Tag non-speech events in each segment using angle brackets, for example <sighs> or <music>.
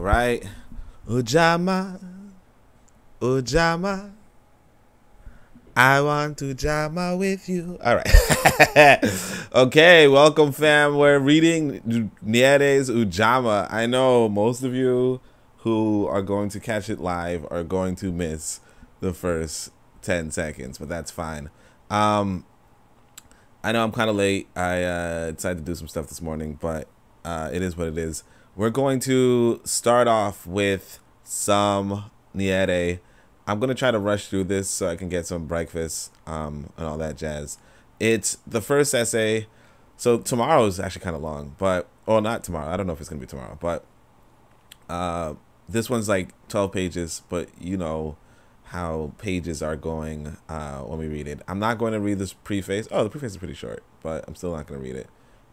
All right. Ujamaa. Ujamaa. I want to jama with you. All right. <laughs> okay, welcome, fam. We're reading Nyerere's Ujamaa. I know most of you who are going to catch it live are going to miss the first 10 seconds, but that's fine. Um, I know I'm kind of late. I uh, decided to do some stuff this morning, but uh, it is what it is. We're going to start off with some Nyerere. I'm going to try to rush through this so I can get some breakfast um, and all that jazz. It's the first essay. So tomorrow is actually kind of long, but, or not tomorrow. I don't know if it's going to be tomorrow, but uh, this one's like 12 pages, but you know, how pages are going uh, when we read it. I'm not going to read this preface. Oh, the preface is pretty short, but I'm still not going to read it.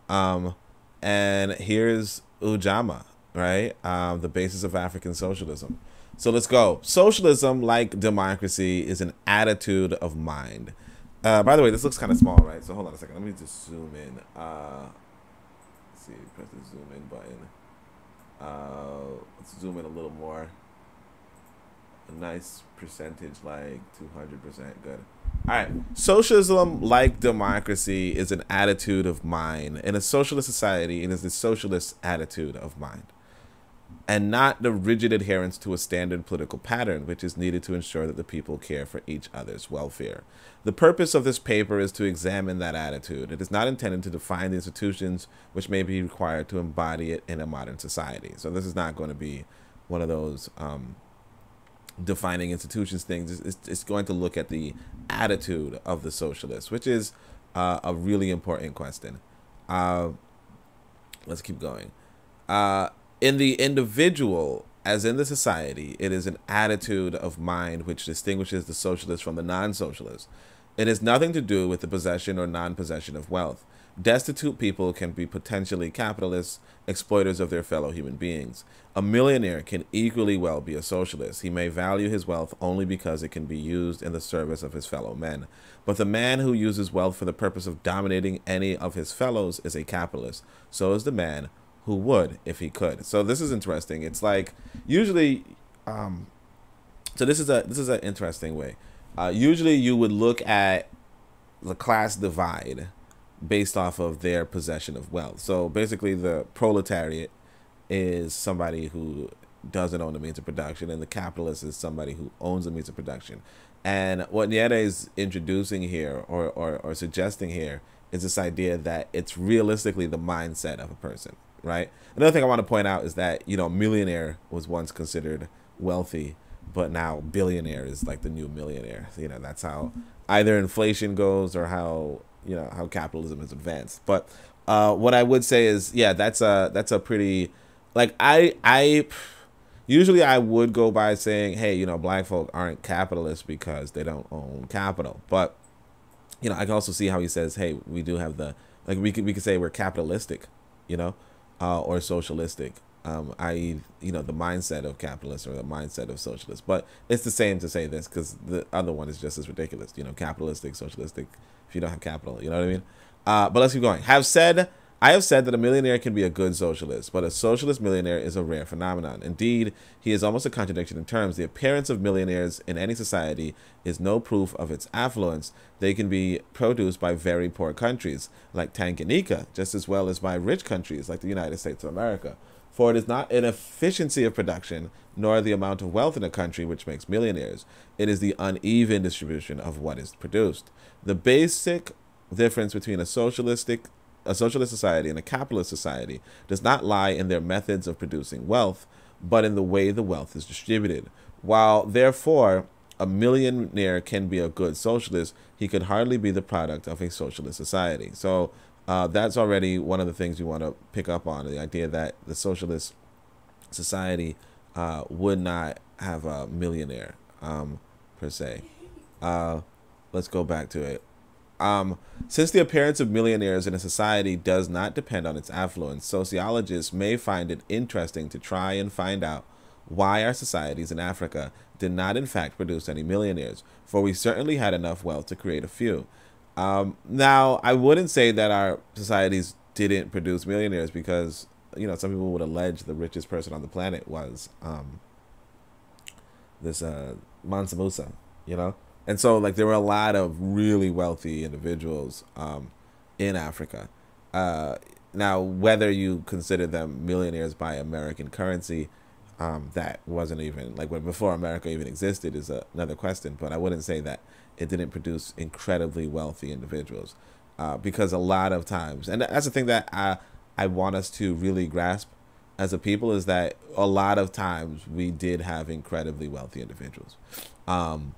Um, and here's Ujamaa, right? Um, the basis of African socialism. So let's go. Socialism, like democracy, is an attitude of mind. Uh, by the way, this looks kind of small, right? So hold on a second. Let me just zoom in. Uh, see, press the zoom in button. Uh, let's zoom in a little more a nice percentage, like 200%. Good. All right. Socialism, like democracy, is an attitude of mind. In a socialist society, it is the socialist attitude of mind. And not the rigid adherence to a standard political pattern, which is needed to ensure that the people care for each other's welfare. The purpose of this paper is to examine that attitude. It is not intended to define the institutions which may be required to embody it in a modern society. So, this is not going to be one of those um, defining institutions things. It's, it's, going to look at the attitude of the socialists, which is uh, a really important question. Uh, let's keep going. Uh, in the individual, as in the society, it is an attitude of mind which distinguishes the socialist from the non socialist. It has nothing to do with the possession or non possession of wealth. Destitute people can be potentially capitalists, exploiters of their fellow human beings. A millionaire can equally well be a socialist. He may value his wealth only because it can be used in the service of his fellow men. But the man who uses wealth for the purpose of dominating any of his fellows is a capitalist. So is the man who would if he could. So this is interesting. It's like usually um so this is a this is an interesting way. Uh, usually you would look at the class divide based off of their possession of wealth. So basically, the proletariat is somebody who doesn't own the means of production, and the capitalist is somebody who owns the means of production. And what Nyerere is introducing here, or, or, or suggesting here, is this idea that it's realistically the mindset of a person, right? Another thing I want to point out is that, you know, millionaire was once considered wealthy, but now billionaire is like the new millionaire. You know, that's how either inflation goes or how you know how capitalism has advanced. But uh, what I would say is, yeah, that's a that's a pretty like I I usually I would go by saying, hey, you know, black folk aren't capitalists because they don't own capital. But you know, I can also see how he says, hey, we do have the like we could we could say we're capitalistic, you know, uh, or socialistic. Um, i.e., you know, the mindset of capitalists or the mindset of socialists. But it's the same to say this because the other one is just as ridiculous. You know, capitalistic, socialistic, if you don't have capital. You know what I mean? Uh, but let's keep going. Have said I have said that a millionaire can be a good socialist, but a socialist millionaire is a rare phenomenon. Indeed, he is almost a contradiction in terms. The appearance of millionaires in any society is no proof of its affluence. They can be produced by very poor countries, like Tanganyika, just as well as by rich countries, like the United States of America. For it is not an efficiency of production, nor the amount of wealth in a country which makes millionaires. It is the uneven distribution of what is produced. The basic difference between a socialistic a socialist society and a capitalist society does not lie in their methods of producing wealth, but in the way the wealth is distributed. While therefore a millionaire can be a good socialist, he could hardly be the product of a socialist society. So uh, that's already one of the things we want to pick up on the idea that the socialist society uh, would not have a millionaire um, per se. Uh, let's go back to it. Um, since the appearance of millionaires in a society does not depend on its affluence, sociologists may find it interesting to try and find out why our societies in Africa did not in fact produce any millionaires, for we certainly had enough wealth to create a few. Um, now, I wouldn't say that our societies didn't produce millionaires because you know, some people would allege the richest person on the planet was um, this uh, Mansa Musa, you know, and so like there were a lot of really wealthy individuals um, in Africa. Uh, now, whether you consider them millionaires by American currency, um, that wasn't even like when before America even existed is a, another question. But I wouldn't say that it didn't produce incredibly wealthy individuals, uh, because a lot of times, and that's the thing that I I want us to really grasp as a people is that a lot of times we did have incredibly wealthy individuals. Um,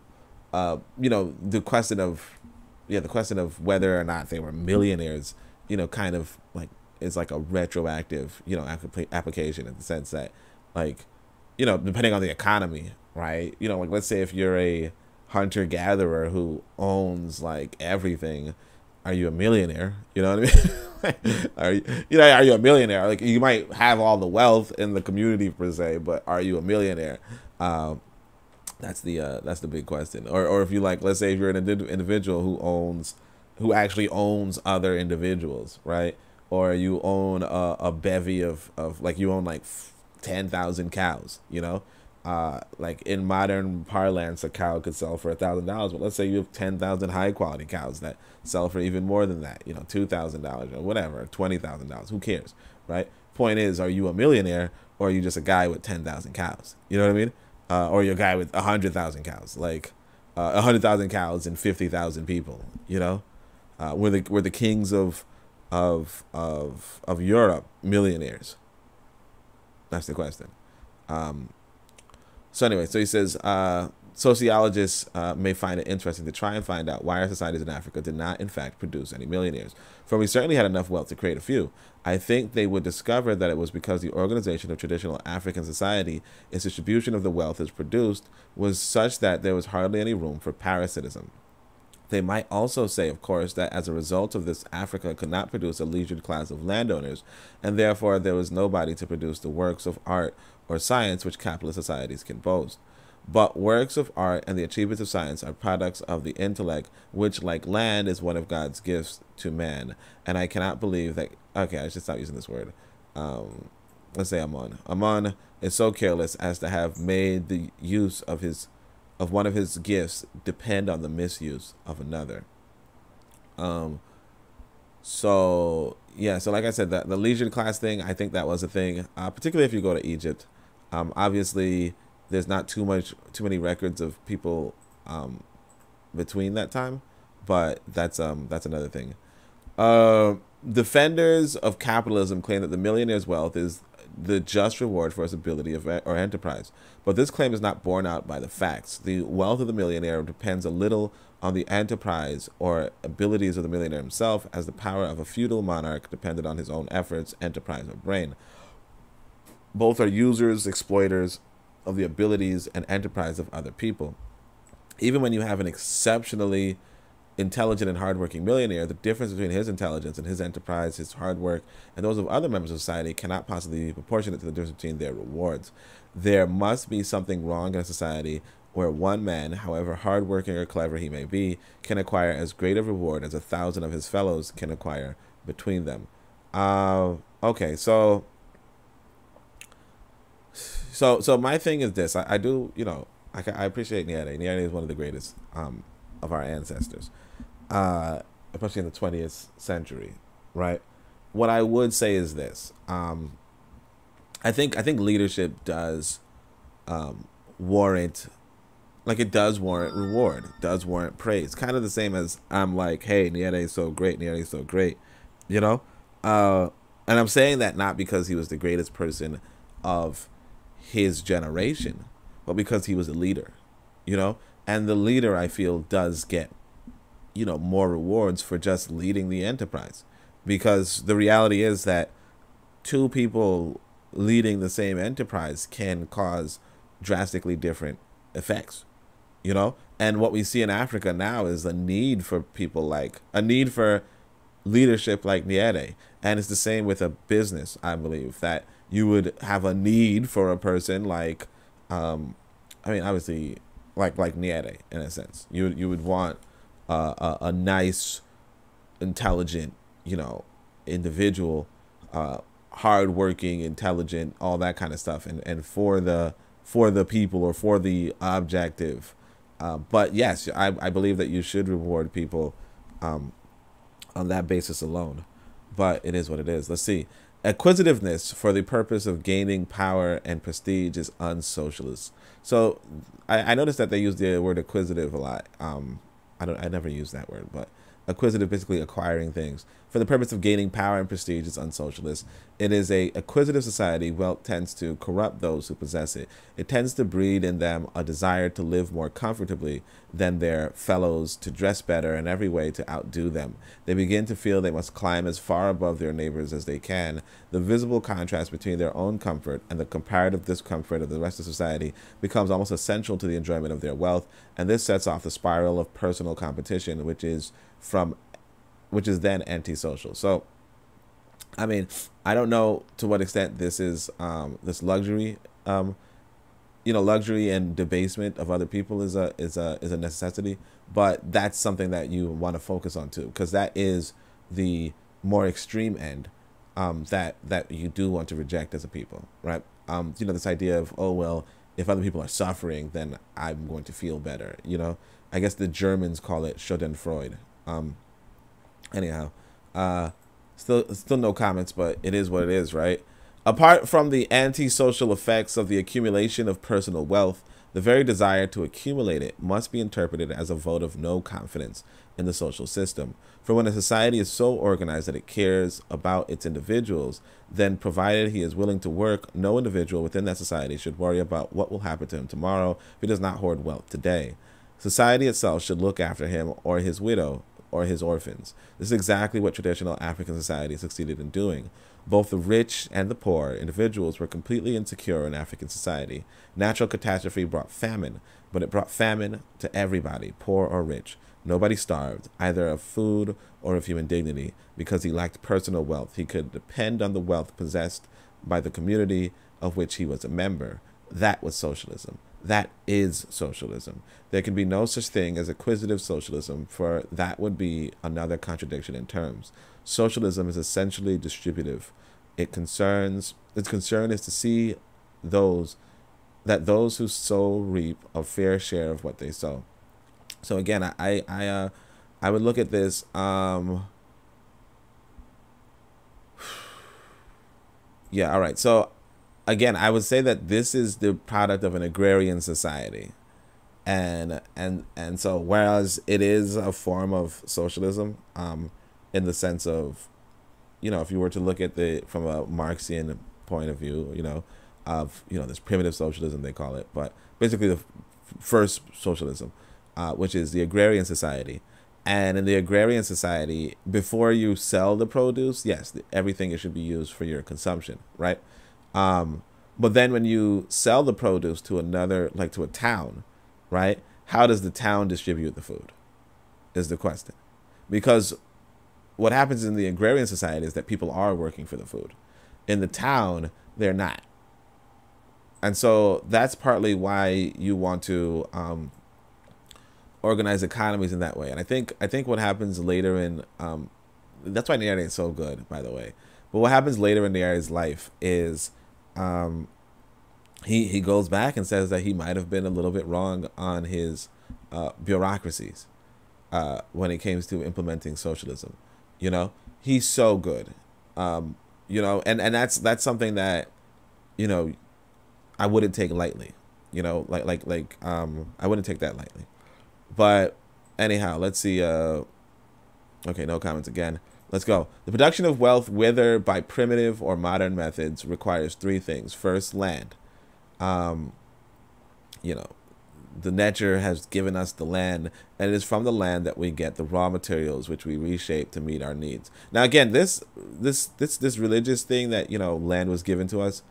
uh, you know, the question of yeah, the question of whether or not they were millionaires, you know, kind of like is like a retroactive, you know, application in the sense that like, you know, depending on the economy, right? You know, like let's say if you're a hunter gatherer who owns like everything, are you a millionaire? You know what I mean? <laughs> are you, you know, are you a millionaire? Like you might have all the wealth in the community per se, but are you a millionaire? Um, that's the uh, that's the big question. Or or if you like, let's say if you're an individual who owns, who actually owns other individuals, right? Or you own a, a bevy of of like you own like ten thousand cows, you know. Uh, like in modern parlance, a cow could sell for a thousand dollars. But let's say you have ten thousand high quality cows that sell for even more than that. You know, two thousand dollars or whatever, twenty thousand dollars. Who cares, right? Point is, are you a millionaire or are you just a guy with ten thousand cows? You know what I mean? Uh, or you're a guy with a hundred thousand cows, like uh, a uh, hundred thousand cows and fifty thousand people. You know, uh, we're the we're the kings of of of of Europe, millionaires. That's the question. Um, so anyway, so he says uh, sociologists uh, may find it interesting to try and find out why our societies in Africa did not, in fact, produce any millionaires. For we certainly had enough wealth to create a few. I think they would discover that it was because the organization of traditional African society, its distribution of the wealth is produced, was such that there was hardly any room for parasitism. They might also say, of course, that as a result of this, Africa could not produce a leisured class of landowners, and therefore there was nobody to produce the works of art or science which capitalist societies can boast. But works of art and the achievements of science are products of the intellect, which, like land, is one of God's gifts to man. And I cannot believe that. Okay, I should stop using this word. Um, let's say Amon. Amon is so careless as to have made the use of his of one of his gifts depend on the misuse of another. Um, so yeah, so like I said, the, the leisure class thing, I think that was a thing, uh, particularly if you go to Egypt. Um, obviously, there's not too much, too many records of people um, between that time, but that's um that's another thing. Uh, defenders of capitalism claim that the millionaire's wealth is the just reward for his ability of, or enterprise. But this claim is not borne out by the facts. The wealth of the millionaire depends a little on the enterprise or abilities of the millionaire himself, as the power of a feudal monarch depended on his own efforts, enterprise, or brain. Both are users, exploiters of the abilities and enterprise of other people. Even when you have an exceptionally intelligent and hardworking millionaire, the difference between his intelligence and his enterprise, his hard work, and those of other members of society cannot possibly be proportionate to the difference between their rewards. There must be something wrong in a society where one man, however hardworking or clever he may be, can acquire as great a reward as a thousand of his fellows can acquire between them. Uh, okay, so so so my thing is this: I, I do, you know, I, I appreciate Nyerere. Nyerere is one of the greatest um, of our ancestors uh, especially in the 20th century, right? What I would say is this: um, I think I think leadership does um, warrant, like it does warrant reward, does warrant praise. Kind of the same as I'm like, hey, Nyerere is so great, Nyerere is so great, you know. Uh, and I'm saying that not because he was the greatest person of his generation, but because he was a leader, you know. And the leader, I feel, does get you know more rewards for just leading the enterprise because the reality is that two people leading the same enterprise can cause drastically different effects you know and what we see in africa now is a need for people like a need for leadership like Nyerere. and it's the same with a business i believe that you would have a need for a person like um i mean obviously like like Nyerere in a sense you you would want a, a, nice, intelligent, you know, individual uh, hardworking, intelligent, all that kind of stuff, and and for the for the people or for the objective. Uh, but yes, I, I believe that you should reward people um, on that basis alone. But it is what it is. Let's see. Acquisitiveness for the purpose of gaining power and prestige is unsocialist. So I, I noticed that they use the word acquisitive a lot. Um, I don't. I never use that word, but acquisitive, basically acquiring things for the purpose of gaining power and prestige, is unsocialist. It is a acquisitive society. Wealth tends to corrupt those who possess it. It tends to breed in them a desire to live more comfortably than their fellows, to dress better in every way to outdo them. They begin to feel they must climb as far above their neighbors as they can. The visible contrast between their own comfort and the comparative discomfort of the rest of society becomes almost essential to the enjoyment of their wealth, and this sets off the spiral of personal competition, which is from which is then antisocial. So I mean, I don't know to what extent this is um, this luxury um, you know, luxury and debasement of other people is a is a is a necessity, but that's something that you want to focus on too, because that is the more extreme end um, that that you do want to reject as a people, right? Um, you know, this idea of oh well, if other people are suffering, then I'm going to feel better. You know, I guess the Germans call it Schadenfreude, um, anyhow, uh, still still no comments, but it is what it is, right? Apart from the antisocial effects of the accumulation of personal wealth, the very desire to accumulate it must be interpreted as a vote of no confidence in the social system. For when a society is so organized that it cares about its individuals, then provided he is willing to work, no individual within that society should worry about what will happen to him tomorrow if he does not hoard wealth today. Society itself should look after him or his widow or his orphans. This is exactly what traditional African society succeeded in doing. Both the rich and the poor individuals were completely insecure in African society. Natural catastrophe brought famine, but it brought famine to everybody, poor or rich. Nobody starved, either of food or of human dignity, because he lacked personal wealth. He could depend on the wealth possessed by the community of which he was a member. That was socialism. That is socialism. There can be no such thing as acquisitive socialism, for that would be another contradiction in terms. Socialism is essentially distributive. It concerns its concern is to see those that those who sow reap a fair share of what they sow. So again, I I uh, I would look at this. Um, <sighs> yeah. All right. So again, I would say that this is the product of an agrarian society. And and and so whereas it is a form of socialism, um, in the sense of, you know, if you were to look at the from a Marxian point of view, you know, of you know this primitive socialism they call it, but basically the first socialism, uh, which is the agrarian society. And in the agrarian society, before you sell the produce, yes, everything it should be used for your consumption, right? Um, but then when you sell the produce to another, like to a town, right? How does the town distribute the food? Is the question. Because what happens in the agrarian society is that people are working for the food. In the town, they're not. And so that's partly why you want to um, organize economies in that way. And I think I think what happens later in um, that's why Nyerere is so good, by the way. But what happens later in Nyerere's life is um, he he goes back and says that he might have been a little bit wrong on his uh, bureaucracies uh, when it came to implementing socialism. You know, he's so good. Um, you know, and and that's that's something that you know I wouldn't take lightly. You know, like like like um, I wouldn't take that lightly. But anyhow, let's see. Uh, okay, no comments again. Let's go. The production of wealth, whether by primitive or modern methods, requires three things. First, land. Um, you know, the nature has given us the land, and it is from the land that we get the raw materials which we reshape to meet our needs. Now, again, this this this this religious thing that you know land was given to us,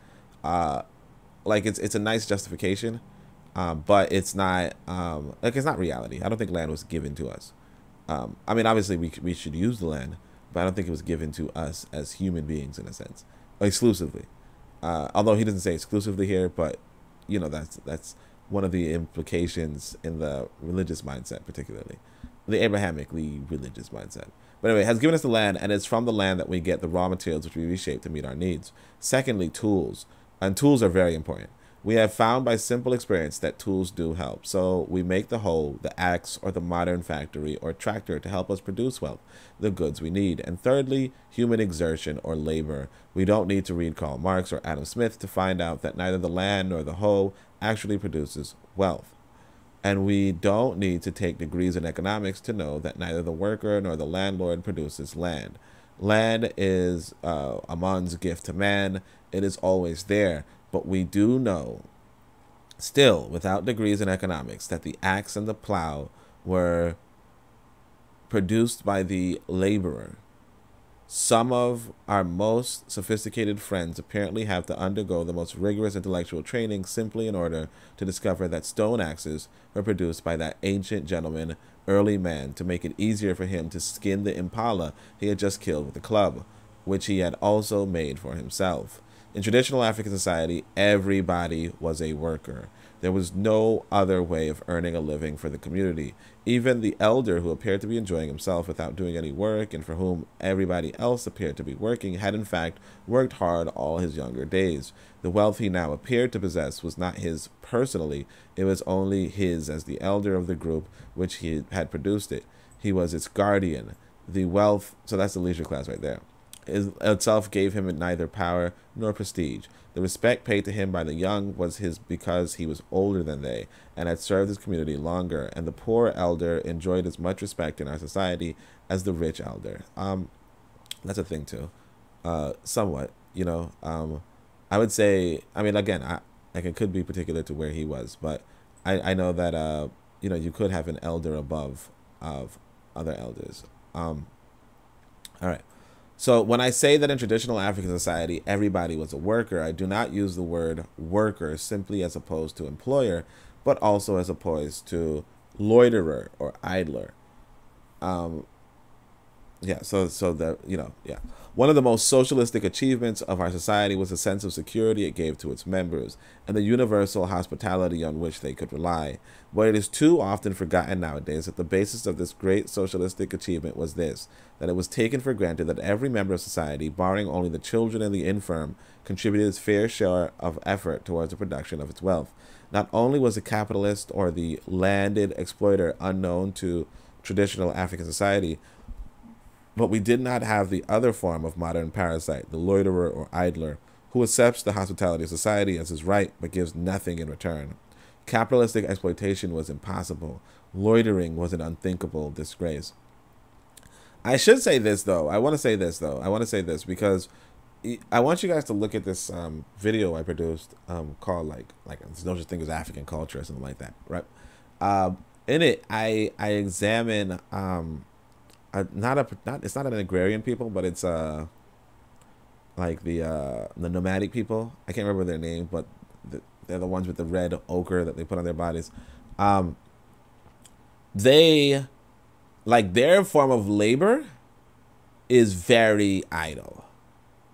uh, like it's it's a nice justification, um, but it's not um, like it's not reality. I don't think land was given to us. Um, I mean, obviously we we should use the land, but I don't think it was given to us as human beings in a sense, exclusively. Uh, although he doesn't say exclusively here, but you know that's that's one of the implications in the religious mindset, particularly. the Abrahamically religious mindset. But anyway, has given us the land, and it's from the land that we get the raw materials which we reshape to meet our needs. Secondly, tools. And tools are very important. We have found by simple experience that tools do help. So we make the hoe, the axe, or the modern factory or tractor to help us produce wealth, the goods we need. And thirdly, human exertion or labor. We don't need to read Karl Marx or Adam Smith to find out that neither the land nor the hoe actually produces wealth. And we don't need to take degrees in economics to know that neither the worker nor the landlord produces land. Land is uh, a man's gift to man. It is always there. But we do know, still without degrees in economics, that the axe and the plow were produced by the laborer. Some of our most sophisticated friends apparently have to undergo the most rigorous intellectual training simply in order to discover that stone axes were produced by that ancient gentleman, early man, to make it easier for him to skin the impala he had just killed with a club, which he had also made for himself. In traditional African society, everybody was a worker. There was no other way of earning a living for the community. Even the elder, who appeared to be enjoying himself without doing any work and for whom everybody else appeared to be working, had in fact worked hard all his younger days. The wealth he now appeared to possess was not his personally, it was only his as the elder of the group which he had produced it. He was its guardian. The wealth, so that's the leisure class right there itself gave him neither power nor prestige. The respect paid to him by the young was his because he was older than they and had served his community longer, and the poor elder enjoyed as much respect in our society as the rich elder. Um, that's a thing too, uh, somewhat. You know, um, I would say. I mean, again, I like it could be particular to where he was, but I I know that uh, you know you could have an elder above of other elders. Um, all right. So when I say that in traditional African society everybody was a worker, I do not use the word worker simply as opposed to employer, but also as opposed to loiterer or idler. Um, yeah, so so that you know yeah. One of the most socialistic achievements of our society was the sense of security it gave to its members and the universal hospitality on which they could rely. But it is too often forgotten nowadays that the basis of this great socialistic achievement was this that it was taken for granted that every member of society, barring only the children and the infirm, contributed its fair share of effort towards the production of its wealth. Not only was the capitalist or the landed exploiter unknown to traditional African society, but we did not have the other form of modern parasite, the loiterer or idler, who accepts the hospitality of society as his right but gives nothing in return. Capitalistic exploitation was impossible. Loitering was an unthinkable disgrace. I should say this though. I want to say this though. I want to say this because I want you guys to look at this um, video I produced um, called like like there's no such thing as African culture or something like that, right? Um, in it, I I examine um, a, not a not it's not an agrarian people, but it's uh like the uh the nomadic people. I can't remember their name, but the, they're the ones with the red ochre that they put on their bodies. Um, they like their form of labor is very idle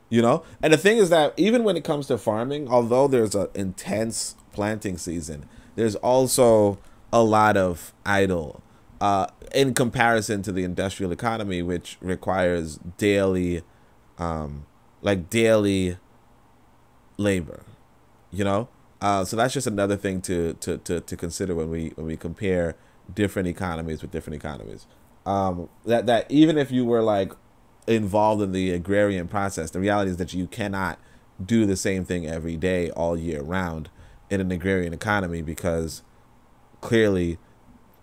you know and the thing is that even when it comes to farming although there's an intense planting season there's also a lot of idle uh, in comparison to the industrial economy, which requires daily, um, like daily labor, you know. Uh, so that's just another thing to, to, to, to consider when we when we compare different economies with different economies. Um, that that even if you were like involved in the agrarian process, the reality is that you cannot do the same thing every day all year round in an agrarian economy because clearly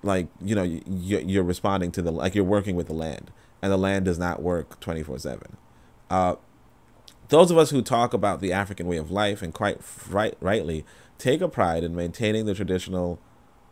like you know you're responding to the like you're working with the land and the land does not work 24 7 uh, those of us who talk about the african way of life and quite right rightly take a pride in maintaining the traditional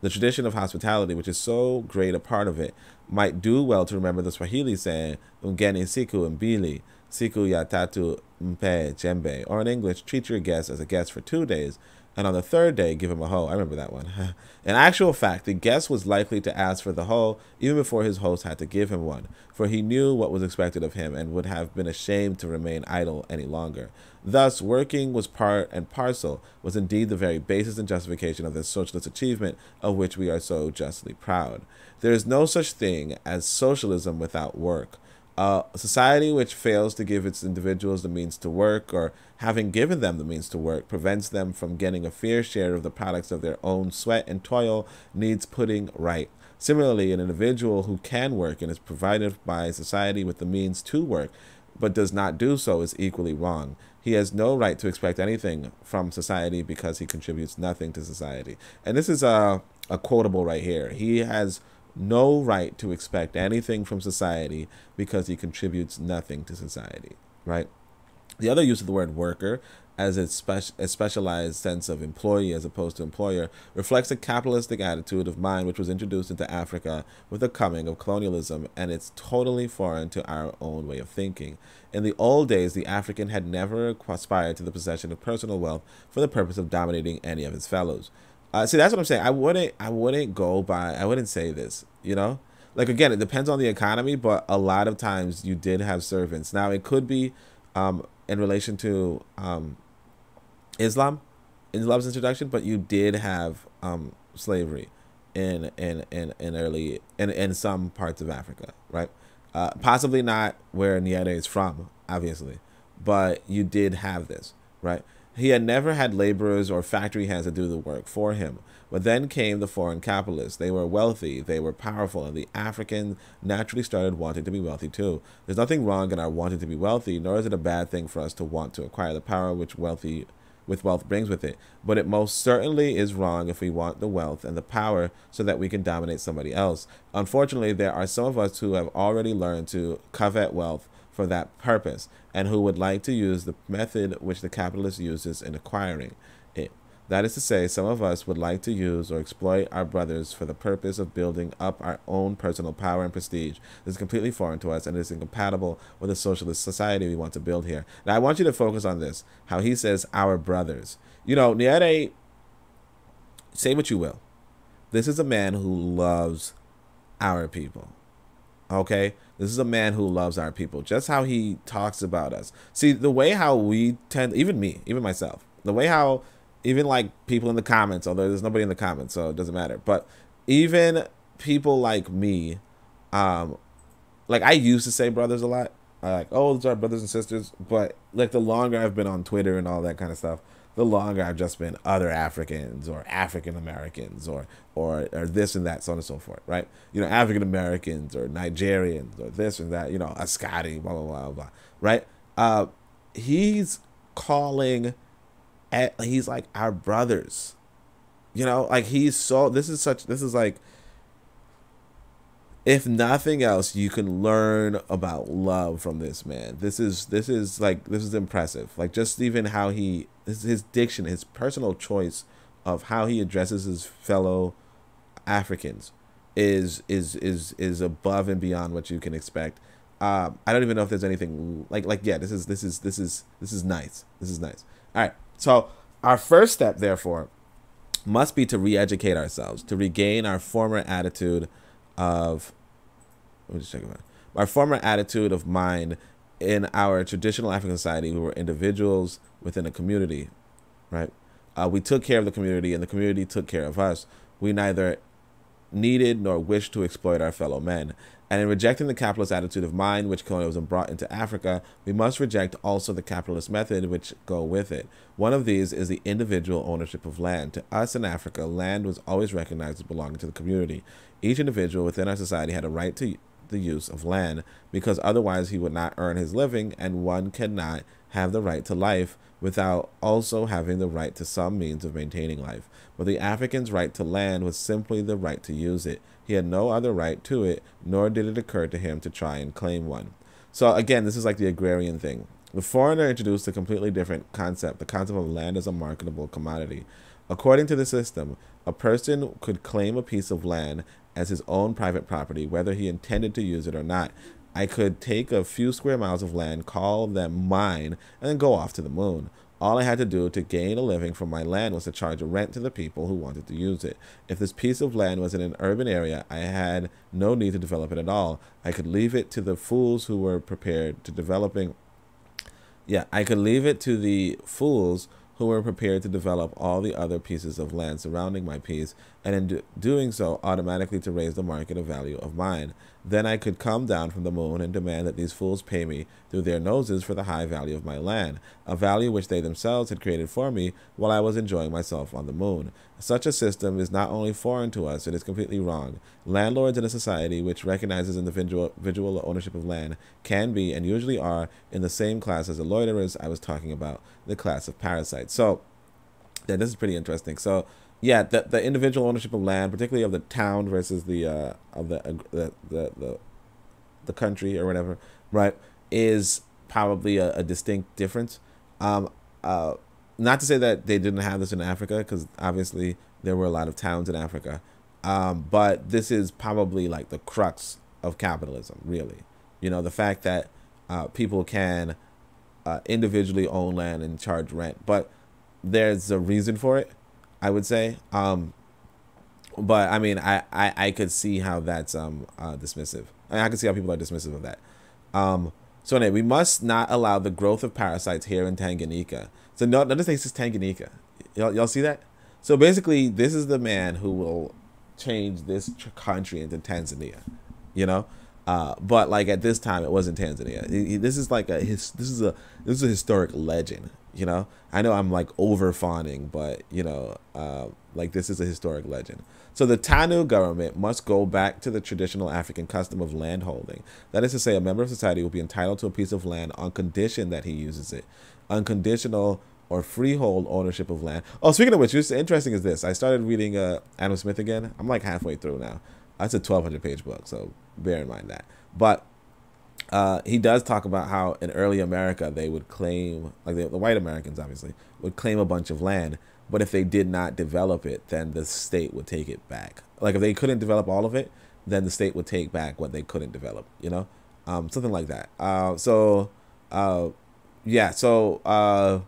the tradition of hospitality which is so great a part of it. Might do well to remember the swahili saying mgeni siku mbili siku ya tatu mpe jembe or in english treat your guest as a guest for two days and on the third day give him a hoe. I remember that one. <laughs> In actual fact, the guest was likely to ask for the hoe even before his host had to give him one, for he knew what was expected of him and would have been ashamed to remain idle any longer. Thus, working was part and parcel, was indeed the very basis and justification of this socialist achievement of which we are so justly proud. There is no such thing as socialism without work. A society which fails to give its individuals the means to work, or having given them the means to work, prevents them from getting a fair share of the products of their own sweat and toil, needs putting right. Similarly, an individual who can work and is provided by society with the means to work, but does not do so, is equally wrong. He has no right to expect anything from society because he contributes nothing to society. And this is a, a quotable right here. He has no right to expect anything from society because he contributes nothing to society, right? The other use of the word worker as a, spe- a specialized sense of employee as opposed to employer reflects a capitalistic attitude of mind which was introduced into Africa with the coming of colonialism and it's totally foreign to our own way of thinking. In the old days, the African had never aspired to the possession of personal wealth for the purpose of dominating any of his fellows. Uh, see, that's what I'm saying. I wouldn't, I wouldn't go by, I wouldn't say this. You know, like again, it depends on the economy, but a lot of times you did have servants. Now it could be, um, in relation to um, Islam, in Islam's introduction, but you did have um, slavery in in in in early in in some parts of Africa, right? Uh, possibly not where Nyerere is from, obviously, but you did have this, right? He had never had laborers or factory hands to do the work for him. But then came the foreign capitalists. They were wealthy, they were powerful, and the African naturally started wanting to be wealthy too. There's nothing wrong in our wanting to be wealthy, nor is it a bad thing for us to want to acquire the power which wealthy with wealth brings with it. But it most certainly is wrong if we want the wealth and the power so that we can dominate somebody else. Unfortunately, there are some of us who have already learned to covet wealth for that purpose and who would like to use the method which the capitalist uses in acquiring it. That is to say, some of us would like to use or exploit our brothers for the purpose of building up our own personal power and prestige. This is completely foreign to us and is incompatible with the socialist society we want to build here. Now, I want you to focus on this how he says, our brothers. You know, Nyerere, say what you will. This is a man who loves our people. Okay? This is a man who loves our people. Just how he talks about us. See, the way how we tend, even me, even myself, the way how even like people in the comments, although there's nobody in the comments, so it doesn't matter. But even people like me, um, like I used to say brothers a lot. I like, oh, those are brothers and sisters. But like the longer I've been on Twitter and all that kind of stuff, the longer I've just been other Africans or African Americans or or or this and that, so on and so forth, right? You know, African Americans or Nigerians or this and that, you know, a Scotty, blah blah blah blah, right? Uh, he's calling at, he's like our brothers. You know, like he's so this is such this is like if nothing else you can learn about love from this man. This is this is like this is impressive. Like just even how he his, his diction, his personal choice of how he addresses his fellow Africans is is is is above and beyond what you can expect. Um, I don't even know if there's anything like like yeah. This is this is this is this is nice. This is nice. All right. So, our first step, therefore, must be to re educate ourselves, to regain our former attitude of. Let me just check it Our former attitude of mind in our traditional African society, we were individuals within a community, right? Uh, we took care of the community, and the community took care of us. We neither needed nor wished to exploit our fellow men. And in rejecting the capitalist attitude of mind which colonialism brought into Africa, we must reject also the capitalist method which go with it. One of these is the individual ownership of land. To us in Africa, land was always recognized as belonging to the community. Each individual within our society had a right to the use of land because otherwise he would not earn his living and one cannot have the right to life without also having the right to some means of maintaining life. But the African's right to land was simply the right to use it. He had no other right to it, nor did it occur to him to try and claim one. So again, this is like the agrarian thing. The foreigner introduced a completely different concept, the concept of land as a marketable commodity. According to the system, a person could claim a piece of land as his own private property, whether he intended to use it or not. I could take a few square miles of land, call them mine, and then go off to the moon. All I had to do to gain a living from my land was to charge a rent to the people who wanted to use it. If this piece of land was in an urban area, I had no need to develop it at all. I could leave it to the fools who were prepared to developing. Yeah, I could leave it to the fools who were prepared to develop all the other pieces of land surrounding my piece, and in do doing so, automatically to raise the market of value of mine. Then I could come down from the moon and demand that these fools pay me through their noses for the high value of my land, a value which they themselves had created for me while I was enjoying myself on the moon. Such a system is not only foreign to us, it is completely wrong. Landlords in a society which recognizes individual, ownership of land can be, and usually are, in the same class as the loiterers I was talking about, the class of parasites. So, yeah, this is pretty interesting. So, yeah, the, the individual ownership of land, particularly of the town versus the uh, of the, uh, the, the the the country or whatever, right, is probably a, a distinct difference. Um, uh, not to say that they didn't have this in Africa, because obviously there were a lot of towns in Africa. Um, but this is probably like the crux of capitalism, really. You know, the fact that uh, people can uh, individually own land and charge rent, but there's a reason for it, I would say. Um, but I mean, I, I, I could see how that's um, uh, dismissive. I, mean, I can see how people are dismissive of that. Um, so anyway, we must not allow the growth of parasites here in Tanganyika so no, notice this is Tanganyika. Y'all, y'all see that? So basically, this is the man who will change this country into Tanzania. You know, uh, but like at this time, it wasn't Tanzania. This is like a his. This is a this is a historic legend. You know, I know I'm like over fawning, but you know, uh, like this is a historic legend. So the TANU government must go back to the traditional African custom of land holding. That is to say, a member of society will be entitled to a piece of land on condition that he uses it. Unconditional or freehold ownership of land. Oh, speaking of which, what's interesting is this. I started reading uh, Adam Smith again. I'm like halfway through now. That's a 1,200 page book, so bear in mind that. But uh, he does talk about how in early America they would claim, like the, the white Americans obviously, would claim a bunch of land. But if they did not develop it, then the state would take it back. Like if they couldn't develop all of it, then the state would take back what they couldn't develop, you know? Um, something like that. Uh, so, uh, yeah, so uh,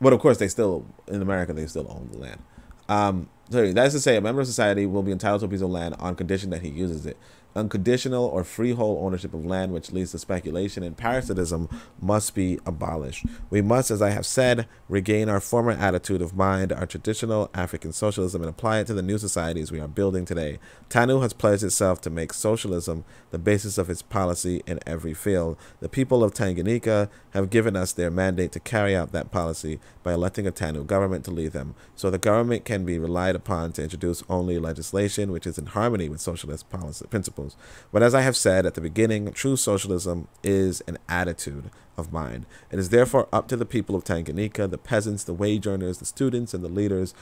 but of course, they still in America they still own the land. Um, that is to say, a member of society will be entitled to a piece of land on condition that he uses it. Unconditional or freehold ownership of land, which leads to speculation and parasitism, must be abolished. We must, as I have said, regain our former attitude of mind, our traditional African socialism, and apply it to the new societies we are building today. TANU has pledged itself to make socialism the basis of its policy in every field. The people of Tanganyika have given us their mandate to carry out that policy by electing a TANU government to lead them, so the government can be relied upon to introduce only legislation which is in harmony with socialist policy principles But as I have said at the beginning, true socialism is an attitude of mind. It is therefore up to the people of Tanganyika, the peasants, the wage earners, the students, and the leaders,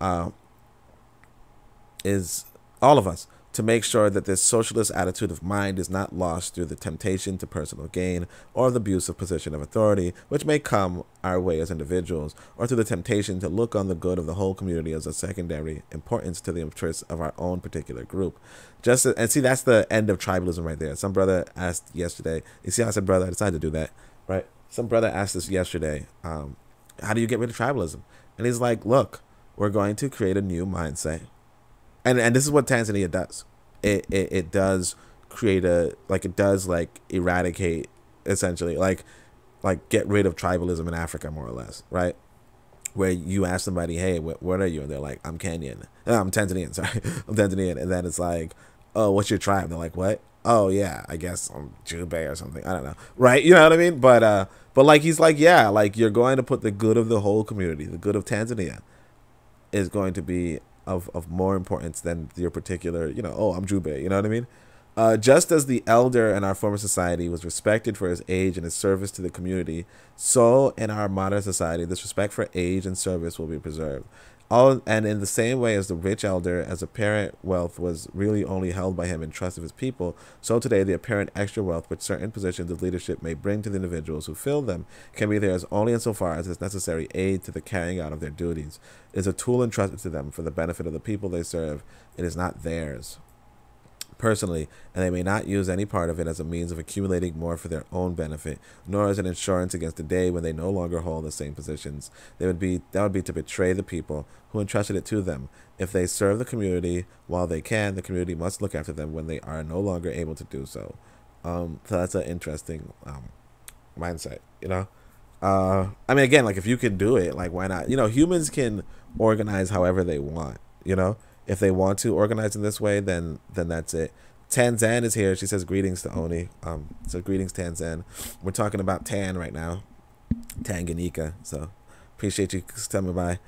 uh, is all of us to make sure that this socialist attitude of mind is not lost through the temptation to personal gain or the abuse of position of authority, which may come our way as individuals, or through the temptation to look on the good of the whole community as a secondary importance to the interests of our own particular group. Just and see, that's the end of tribalism right there. Some brother asked yesterday. You see, I said, brother, I decided to do that, right? Some brother asked this yesterday, um, how do you get rid of tribalism? And he's like, look, we're going to create a new mindset and and this is what Tanzania does. It, it it does create a like it does like eradicate essentially like like get rid of tribalism in Africa more or less, right? Where you ask somebody, "Hey, wh- what are you?" and they're like, "I'm Kenyan." No, I'm Tanzanian. <laughs> Sorry, I'm Tanzanian. And then it's like, "Oh, what's your tribe?" They're like, "What?" Oh yeah, I guess I'm Jube or something. I don't know, right? You know what I mean? But uh, but like he's like, yeah, like you're going to put the good of the whole community, the good of Tanzania, is going to be of, of more importance than your particular, you know, oh, I'm Jube, you know what I mean? Uh, just as the elder in our former society was respected for his age and his service to the community, so in our modern society, this respect for age and service will be preserved. All and in the same way as the rich elder, as apparent wealth was really only held by him in trust of his people, so today the apparent extra wealth which certain positions of leadership may bring to the individuals who fill them can be theirs only insofar as its necessary aid to the carrying out of their duties. It is a tool entrusted to them for the benefit of the people they serve. It is not theirs. Personally, and they may not use any part of it as a means of accumulating more for their own benefit, nor as an insurance against the day when they no longer hold the same positions. They would be that would be to betray the people who entrusted it to them. If they serve the community while they can, the community must look after them when they are no longer able to do so. Um, so that's an interesting um, mindset, you know. Uh, I mean, again, like if you can do it, like why not? You know, humans can organize however they want. You know, if they want to organize in this way, then then that's it. Tanzan is here. She says greetings to Oni. Um, so greetings Tanzan. We're talking about Tan right now, Tanganyika. So appreciate you coming by.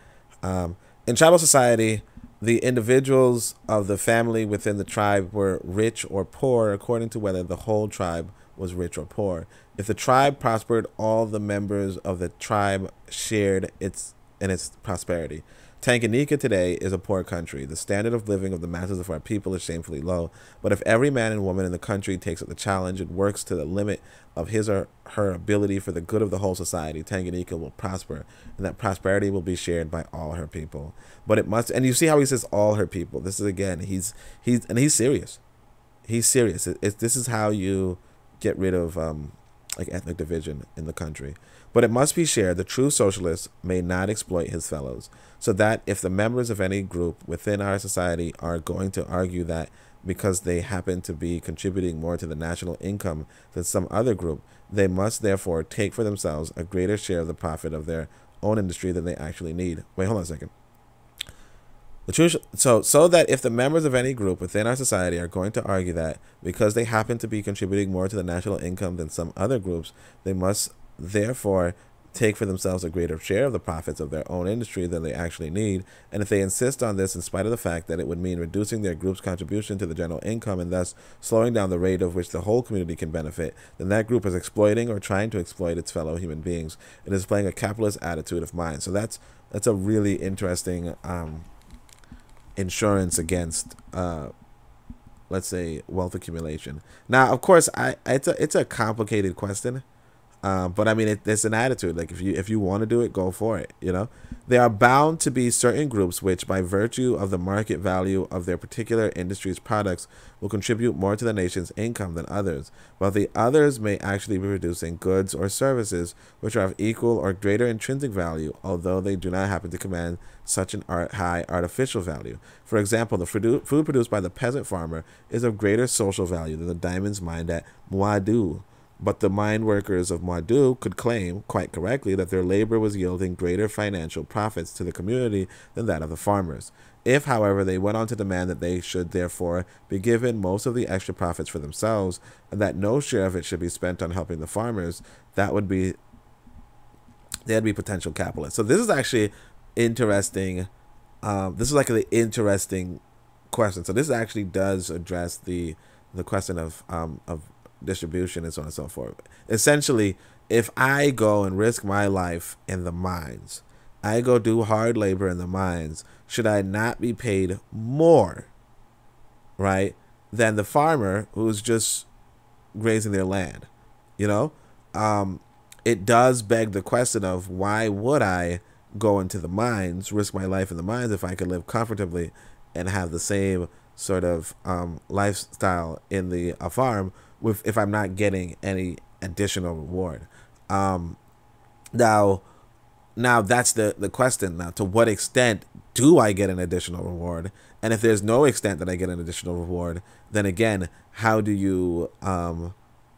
Um, in tribal society, the individuals of the family within the tribe were rich or poor according to whether the whole tribe was rich or poor. If the tribe prospered, all the members of the tribe shared its in its prosperity. Tanganyika today is a poor country. The standard of living of the masses of our people is shamefully low. But if every man and woman in the country takes up the challenge and works to the limit of his or her ability for the good of the whole society, Tanganyika will prosper, and that prosperity will be shared by all her people. But it must, and you see how he says all her people. This is again, he's he's and he's serious. He's serious. It, it, this is how you get rid of um, like ethnic division in the country. But it must be shared the true socialist may not exploit his fellows, so that if the members of any group within our society are going to argue that because they happen to be contributing more to the national income than some other group, they must therefore take for themselves a greater share of the profit of their own industry than they actually need. Wait, hold on a second. The truth, so so that if the members of any group within our society are going to argue that because they happen to be contributing more to the national income than some other groups, they must therefore take for themselves a greater share of the profits of their own industry than they actually need, and if they insist on this in spite of the fact that it would mean reducing their group's contribution to the general income and thus slowing down the rate of which the whole community can benefit, then that group is exploiting or trying to exploit its fellow human beings. It is playing a capitalist attitude of mind. So that's that's a really interesting um, insurance against uh, let's say wealth accumulation. Now, of course, I it's a it's a complicated question um, but I mean, it, it's an attitude. Like if you if you want to do it, go for it. You know, there are bound to be certain groups which, by virtue of the market value of their particular industry's products, will contribute more to the nation's income than others, while the others may actually be producing goods or services which are of equal or greater intrinsic value, although they do not happen to command such an art high artificial value. For example, the food produced by the peasant farmer is of greater social value than the diamonds mined at Mwadui but the mine workers of Mwadui could claim, quite correctly, that their labor was yielding greater financial profits to the community than that of the farmers. If, however, they went on to demand that they should therefore be given most of the extra profits for themselves, and that no share of it should be spent on helping the farmers, that would be they'd be potential capitalists. So this is actually interesting. Um, this is like an interesting question. So this actually does address the the question of um, of distribution and so on and so forth. Essentially, if I go and risk my life in the mines, I go do hard labor in the mines, should I not be paid more, right, than the farmer who's just grazing their land? You know, um, it does beg the question of why would I go into the mines, risk my life in the mines if I could live comfortably and have the same sort of um, lifestyle in the a farm with if I'm not getting any additional reward. Um, now, now that's the the question. Now, to what extent do I get an additional reward? And if there's no extent that I get an additional reward, then again, how do you um,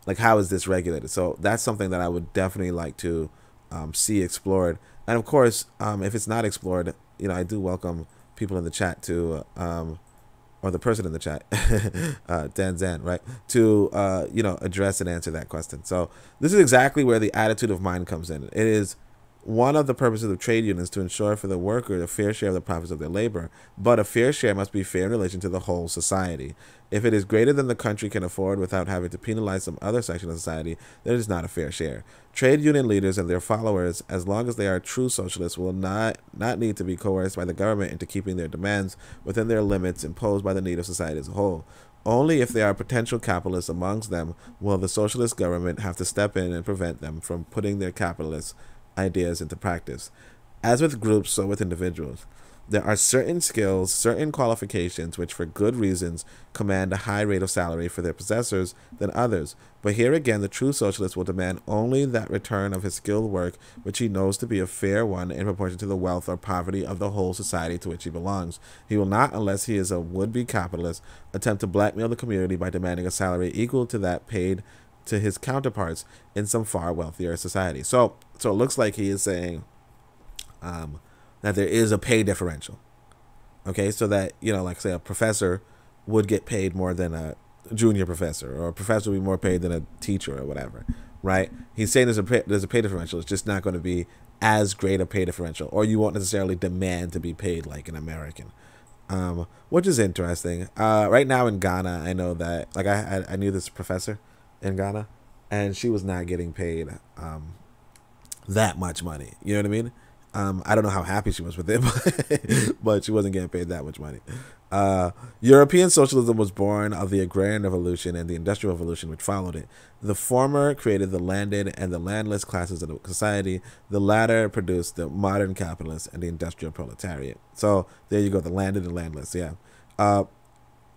like how is this regulated? So that's something that I would definitely like to um, see explored. And of course, um, if it's not explored, you know, I do welcome people in the chat to um, or the person in the chat, <laughs> uh, Tanzan, right, to uh, you know address and answer that question. So this is exactly where the attitude of mind comes in. It is one of the purposes of trade unions is to ensure for the worker a fair share of the profits of their labor, but a fair share must be fair in relation to the whole society. If it is greater than the country can afford without having to penalize some other section of society, then it is not a fair share. Trade union leaders and their followers, as long as they are true socialists, will not, not need to be coerced by the government into keeping their demands within their limits imposed by the need of society as a whole. Only if there are potential capitalists amongst them will the socialist government have to step in and prevent them from putting their capitalist ideas into practice. As with groups, so with individuals. There are certain skills, certain qualifications, which for good reasons command a high rate of salary for their possessors than others. But here again, the true socialist will demand only that return of his skilled work, which he knows to be a fair one in proportion to the wealth or poverty of the whole society to which he belongs. He will not, unless he is a would be capitalist, attempt to blackmail the community by demanding a salary equal to that paid to his counterparts in some far wealthier society. So, so it looks like he is saying um, that there is a pay differential. Okay, so that you know, like say a professor would get paid more than a junior professor, or a professor would be more paid than a teacher or whatever, right? He's saying there's a pay, there's a pay differential. It's just not going to be as great a pay differential, or you won't necessarily demand to be paid like an American, um, which is interesting. Uh, right now in Ghana, I know that like I I, knew this professor in Ghana, and she was not getting paid um, that much money. You know what I mean? Um, I don't know how happy she was with it, <laughs> but, she wasn't getting paid that much money. Uh, European socialism was born of the agrarian revolution and the industrial revolution which followed it. The former created the landed and the landless classes of society. The latter produced the modern capitalists and the industrial proletariat. So there you go, the landed and landless. Yeah. Uh,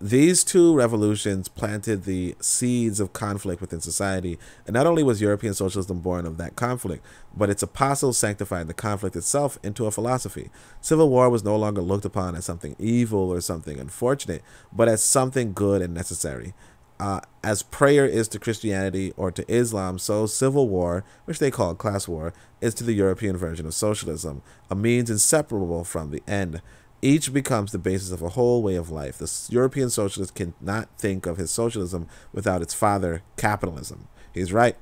these two revolutions planted the seeds of conflict within society, and not only was European socialism born of that conflict, but its apostles sanctified the conflict itself into a philosophy. Civil war was no longer looked upon as something evil or something unfortunate, but as something good and necessary. Uh, as prayer is to Christianity or to Islam, so civil war, which they call class war, is to the European version of socialism, a means inseparable from the end. Each becomes the basis of a whole way of life. The European socialist cannot think of his socialism without its father, capitalism. He's right.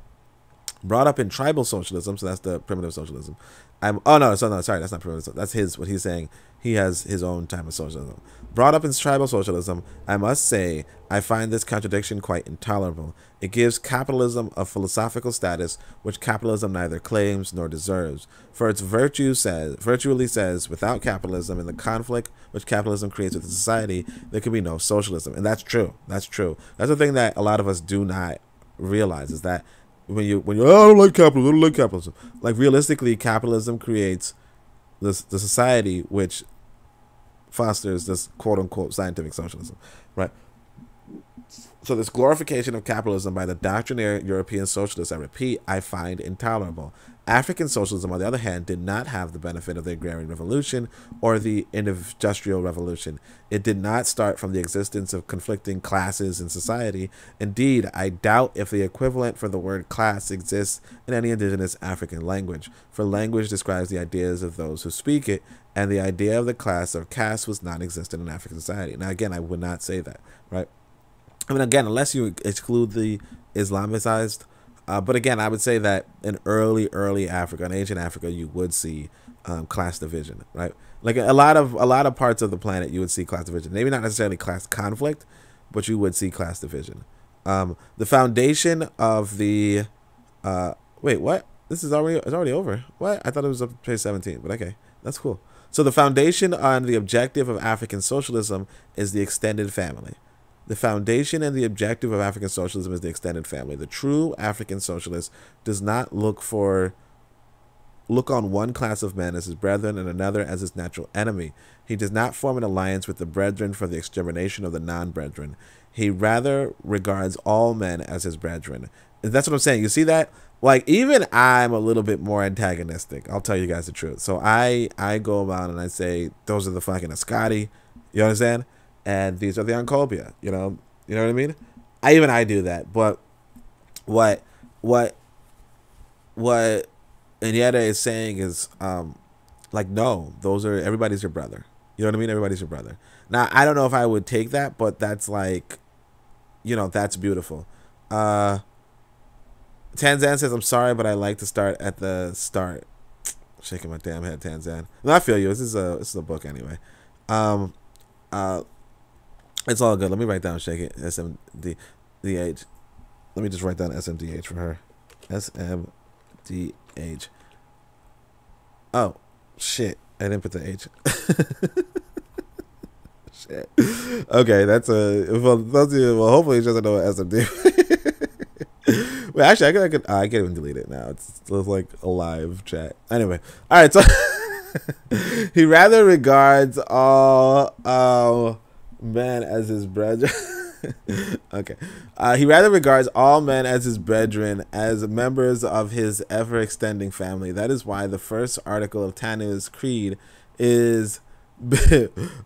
Brought up in tribal socialism, so that's the primitive socialism. I'm oh no, so no, sorry, that's not primitive. That's his what he's saying. He has his own type of socialism. Brought up in tribal socialism, I must say I find this contradiction quite intolerable. It gives capitalism a philosophical status which capitalism neither claims nor deserves. For its virtue says virtually says without capitalism and the conflict which capitalism creates with society, there can be no socialism. And that's true. That's true. That's the thing that a lot of us do not realize is that when you when you oh, I don't like capitalism, I don't like capitalism. Like realistically, capitalism creates this the society which fosters this quote unquote scientific socialism, right? So this glorification of capitalism by the doctrinaire European socialists, I repeat, I find intolerable. African socialism, on the other hand, did not have the benefit of the agrarian revolution or the industrial revolution. It did not start from the existence of conflicting classes in society. Indeed, I doubt if the equivalent for the word class exists in any indigenous African language, for language describes the ideas of those who speak it, and the idea of the class or caste was non existent in African society. Now, again, I would not say that, right? I mean, again, unless you exclude the Islamicized, uh, but again, I would say that in early, early Africa, in ancient Africa, you would see um, class division, right? Like a lot of a lot of parts of the planet, you would see class division. Maybe not necessarily class conflict, but you would see class division. Um, the foundation of the, uh, wait, what? This is already it's already over. What? I thought it was up to page seventeen, but okay, that's cool. So the foundation on the objective of African socialism is the extended family. The foundation and the objective of African socialism is the extended family. The true African socialist does not look for look on one class of men as his brethren and another as his natural enemy. He does not form an alliance with the brethren for the extermination of the non-brethren. He rather regards all men as his brethren. That's what I'm saying. You see that? Like even I'm a little bit more antagonistic. I'll tell you guys the truth. So I I go about and I say those are the fucking Ascati. You understand? And these are the Oncobia. You know, you know what I mean. I even I do that, but what what what Nyerere is saying is um like no, those are everybody's your brother. You know what I mean? Everybody's your brother. Now I don't know if I would take that, but that's like, you know, that's beautiful. Uh, Tanzan says, "I'm sorry, but I like to start at the start." <tsk> Shaking my damn head, Tanzan. No, I feel you. This is a this is a book anyway. Um, uh, it's all good. Let me write down shake it. SMDH. Let me just write down SMDH for her. SMDH. Oh, shit. I didn't put the H. <laughs> shit. Okay, that's a. Well, those you, well hopefully she doesn't know what SMD. <laughs> Wait, actually, I could, I could, I can't even delete it now. It's, it's like a live chat. Anyway, all right. So. <laughs> he rather regards all uh, men as his brethren. <laughs> okay. Uh, he rather regards all men as his brethren, as members of his ever extending family. That is why the first article of TANU's creed is <laughs>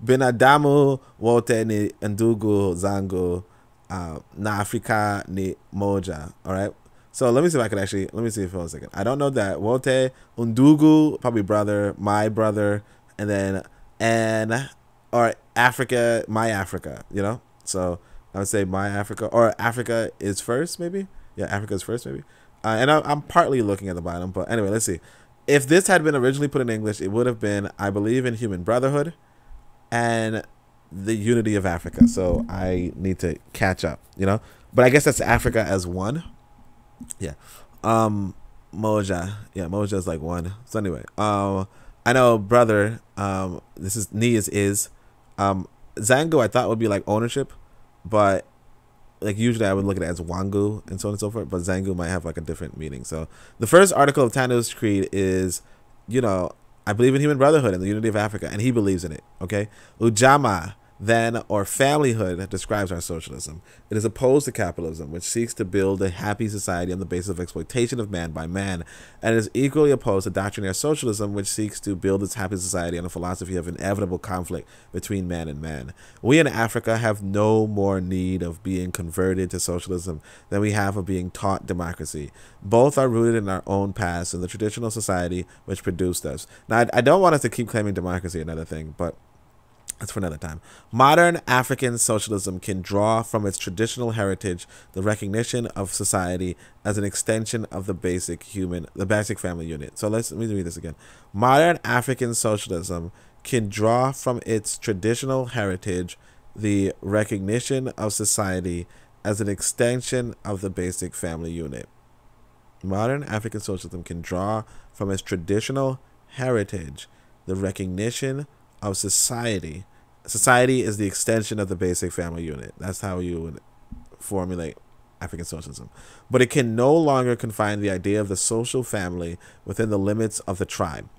Binadamu wote ni ndugu zangu uh, na Afrika ni moja. All right. So let me see if I can actually let me see for a second. I don't know that wote undugu probably brother, my brother, and then and or Africa, my Africa. You know. So I would say my Africa or Africa is first, maybe. Yeah, Africa is first, maybe. Uh, and I, I'm partly looking at the bottom, but anyway, let's see. If this had been originally put in English, it would have been I believe in human brotherhood and the unity of Africa. So I need to catch up, you know. But I guess that's Africa as one. Yeah. Um Moja. Yeah, Moja is like one. So anyway, um I know brother, um this is Ni is is. Um Zango I thought would be like ownership but like usually I would look at it as Wangu and so on and so forth, but Zangu might have like a different meaning. So the first article of TANU's creed is, you know, I believe in human brotherhood and the unity of Africa, and he believes in it. Okay, Ujamaa then or familyhood describes our socialism. It is opposed to capitalism, which seeks to build a happy society on the basis of exploitation of man by man, and is equally opposed to doctrinaire socialism, which seeks to build its happy society on a philosophy of inevitable conflict between man and man. We in Africa have no more need of being converted to socialism than we have of being taught democracy. Both are rooted in our own past and the traditional society which produced us. Now, I, I don't want us to keep claiming democracy, another thing, but that's for another time. Modern African socialism can draw from its traditional heritage the recognition of society as an extension of the basic human, the basic family unit. So let's let me read this again. Modern African socialism can draw from its traditional heritage the recognition of society as an extension of the basic family unit. Modern African socialism can draw from its traditional heritage the recognition of society. Society is the extension of the basic family unit. That's how you would formulate African socialism. But it can no longer confine the idea of the social family within the limits of the tribe,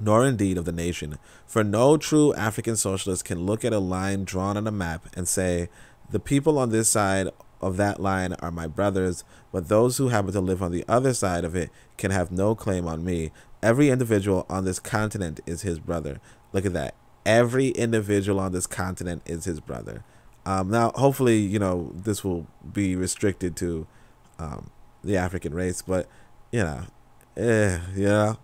nor indeed of the nation. For no true African socialist can look at a line drawn on a map and say, the people on this side of that line are my brothers, but those who happen to live on the other side of it can have no claim on me. Every individual on this continent is his brother. Look at that. Every individual on this continent is his brother. Um, now, hopefully, you know, this will be restricted to um, the African race, but, you know, eh,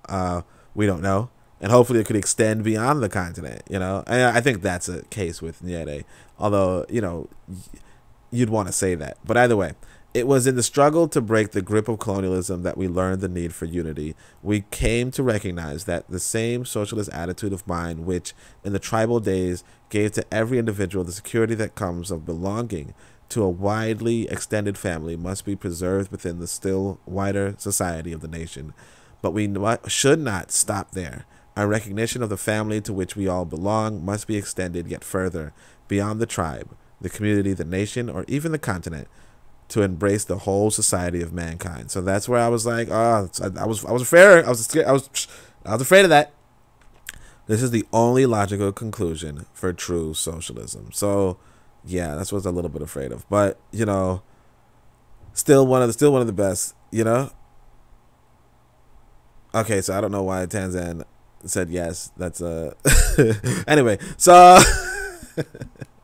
uh, we don't know. And hopefully it could extend beyond the continent, you know. And I think that's a case with Nyerere. Although, you know, you'd want to say that. But either way, it was in the struggle to break the grip of colonialism that we learned the need for unity. We came to recognize that the same socialist attitude of mind, which in the tribal days gave to every individual the security that comes of belonging to a widely extended family, must be preserved within the still wider society of the nation. But we should not stop there. Our recognition of the family to which we all belong must be extended yet further, beyond the tribe, the community, the nation, or even the continent to embrace the whole society of mankind. So that's where I was like, oh, I, was, I was afraid, I was scared, I was, I was afraid of that. This is the only logical conclusion for true socialism. So, yeah, that's what I was a little bit afraid of. But you know, still one of the, still one of the best. You know. Okay, so I don't know why Tanzan said yes. That's uh. <laughs> anyway, so. <laughs>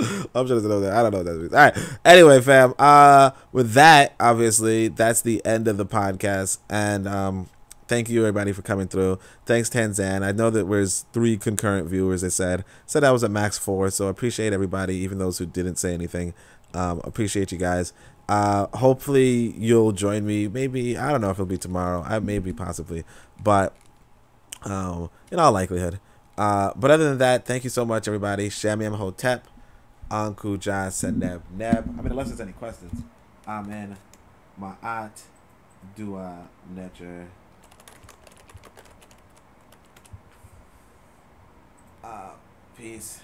<laughs> I'm sure to know that. I don't know what that means. All right. Anyway, fam. Uh, with that, obviously, that's the end of the podcast. And um, thank you everybody for coming through. Thanks, Tanzan. I know that there's three concurrent viewers. They said said I was at max four, so appreciate everybody, even those who didn't say anything. Um, appreciate you guys. Uh, hopefully you'll join me. Maybe I don't know if it'll be tomorrow. I maybe possibly, but um, in all likelihood. Uh, but other than that, thank you so much, everybody. Shamiam Hotep. Uncle John said Neb. Neb. I mean, unless there's any questions. Amen. Ma'at. Dua. Nature. Uh, peace.